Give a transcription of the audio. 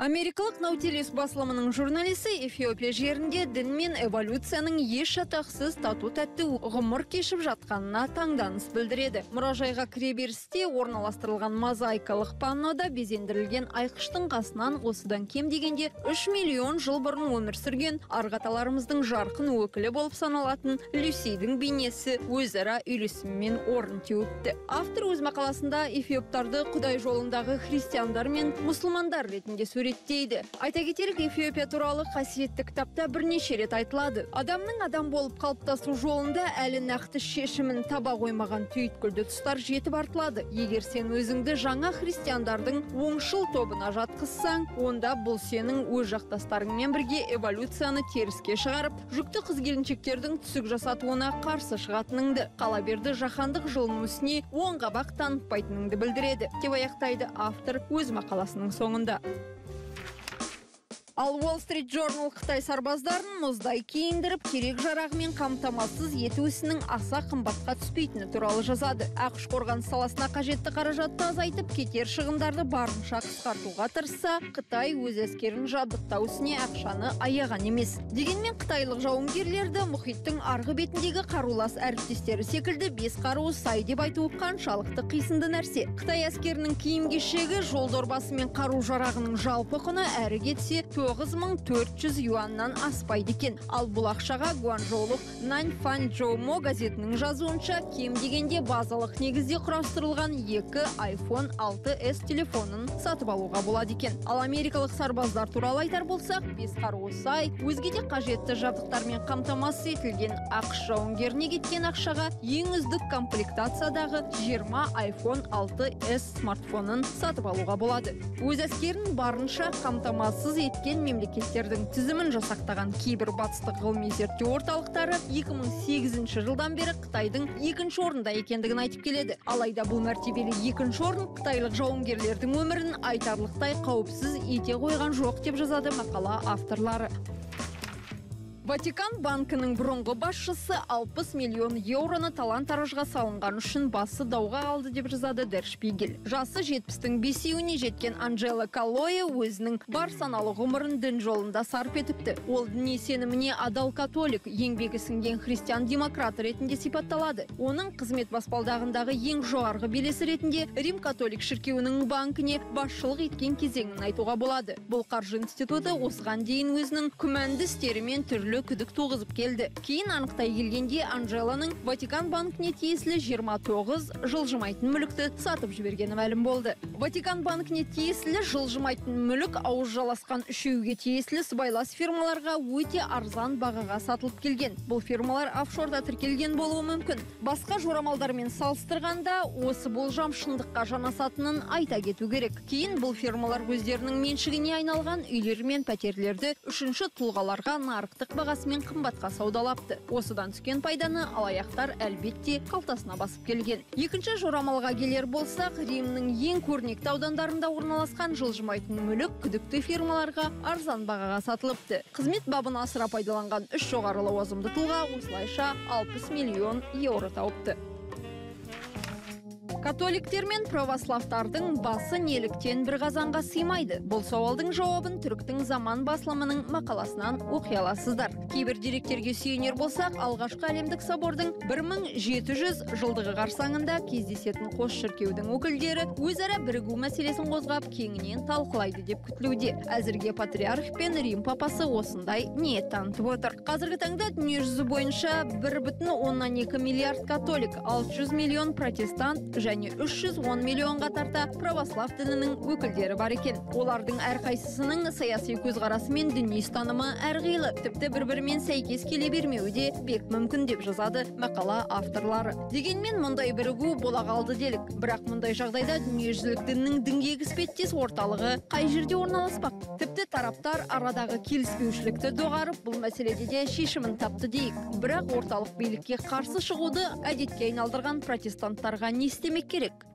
америкалық наутилус басылымының журналисі эфиопия жерінде дін мен эволюцияның еш шатақсыз тату тәтті ғұмыр кешіп жатқанына таңданыс білдіреді. Мұражайға кіреберісте орналастырылған мозаикалық паннода безендірілген айқыштың қасынан осыдан кем дегенде үш миллион жыл бұрын өмір сүрген арғы аталарымыздың жарқын өкілі болып саналатын люсидің бейнесі өзара үйлесіммен орын теуіпті. Автор өз мақаласында эфиоптарды құдай жолындағы христиандар мен мұсылмандар ретінде суреттейді айта кетелік эфиопия туралы қасиетті кітапта бірнеше рет айтылады. Адамның адам болып қалыптасу жолында әлі нақты шешімін таба қоймаған түйткілді тұстар жетіп артылады. Егер сен өзіңді жаңа христиандардың оңшыл тобына жатқызсаң онда бұл сенің өз жақтастарыңмен бірге эволюцияны теріске шығарып жүкті қыз келіншектердің түсік жасатуына қарсы шығатыныңды қала берді жаһандық жылыну ісіне оң қабақ танытпайтыныңды білдіреді деп аяқтайды автор өз мақаласының соңында. Ал уолл стрит жорнал қытай сарбаздарын мұздай киіндіріп керек жарағымен қамтамасыз ету ісінің аса қымбатқа түспейтіні туралы жазады. Ақш қорғаныс саласына қажетті қаражатты азайтып кетер шығындарды барынша қысқартуға тырысса қытай өз әскерін жабдықтау ісіне ақшаны аяған емес. Дегенмен қытайлық жауынгерлерді мұхиттың арғы бетіндегі қарулас әріптестері секілді бес қаруы сай деп айту қаншалықты қисынды нәрсе. Қытай әскерінің киім кешегі жол дорбасы мен қару жарағының жалпы құны әрі кетсе тоғыз мың төрт жүз юаннан аспайды екен. Ал бұл ақшаға гуанчжоулық наньфан джоумо газетінің жазуынша кем дегенде базалық негізде құрастырылған екі iphone 6s телефонын сатып алуға болады екен. Ал америкалық сарбаздар туралы айтар болсақ бес қаруы сай өзге де қажетті жабдықтармен қамтамасыз етілген ақш жауынгеріне кеткен ақшаға ең үздік комплектациядағы 20 iphone 6s смартфонын сатып алуға болады. Өз әскерін барынша қамтамасыз еткен мемлекеттердің тізімін жасақтаған кейбір батыстық ғылыми зерттеу орталықтары 2008 жылдан бері қытайдың екінші орында екендігін айтып келеді. Алайда бұл мәртебелі екінші орын қытайлық жауынгерлердің өмірін айтарлықтай қауіпсіз ете қойған жоқ деп жазады мақала авторлары. Ватикан банкінің бұрынғы басшысы 60 миллион еуроны талан таражға салынған үшін басы дауға алды деп жазады Der Spiegel. Жасы жетпістің бесеуіне жеткен Анжела Каллоя өзінің бар саналы ғұмырын дін жолында сарп етіпті. Ол діни сеніміне адал католик, еңбегі сіңген христиан демократ ретінде сипатталады. Оның қызмет баспалдағындағы ең жоғарғы белесі ретінде Рим католик шіркеуінің банкіне басшылық еткен кезеңін айтуға болады. Бұл қаржы институты осыған дейін өзінің күмәнді істерімен түрлі күдік туғызып келді. Кейін анықтай келгенде анжеланың ватикан банкіне тиесілі 29 жылжымайтын мүлікті сатып жібергені мәлім болды. Ватикан банкіне тиесілі жылжымайтын мүлік ауыз жаласқан үшеуге тиесілі сыбайлас фирмаларға өте арзан бағаға сатылып келген. Бұл фирмалар офшорда тіркелген болуы мүмкін. Басқа жорамалдармен салыстырғанда осы болжам шындыққа жанасатынын айта кету керек. Кейін бұл фирмалар өздерінің меншігіне айналған үйлер мен пәтерлерді үшінші тұлғаларға нарықтық бағасымен қымбатқа саудалапты. Осыдан түскен пайданы алаяқтар әлбетте қалтасына басып келген. Екінші жорамалға келер болсақ римнің ең көрнекті аудандарында орналасқан жылжымайтын мүлік күдікті фирмаларға арзан бағаға сатылыпты. Қызмет бабын асыра пайдаланған үш жоғары лауазымды тұлға осылайша 60 миллион еуро тауыпты. Католиктер мен православтардың басы неліктен бір қазанға сыймайды. Бұл сауалдың жауабын түріктің заман басылымының мақаласынан оқи аласыздар. Кейбір деректерге сүйенер болсақ алғашқы әлемдік собордың 1700 жылдығы қарсаңында кездесетін қос шіркеудің өкілдері өзара бірігу мәселесін қозғап кеңінен талқылайды деп күтілуде. Әзірге патриарх пен рим папасы осындай ниет танытып отыр. Қазіргі таңда дүниежүзі бойынша бір бүтін оннан екі миллиард католик 600 миллион протестант және 310 миллионға тарта православ дінінің өкілдері бар екен. Олардың әрқайсысының саяси көзқарасы мен діни ұстанымы әрқилы. Тіпті бір бірімен сәйкес келе бермеуі де бек мүмкін деп жазады мақала авторлары. Дегенмен мұндай бірігу бола қалды делік. Бірақ мұндай жағдайда дүниежүзілік діннің діңгегі іспеттес орталығы қай жерде орналаспақ? Тіпті тараптар арадағы келіспеушілікті доғарып бұл мәселеде де шешімін тапты дейік. Бірақ орталық билікке қарсы шығуды әдетке айналдырған протестанттарға не істемек керек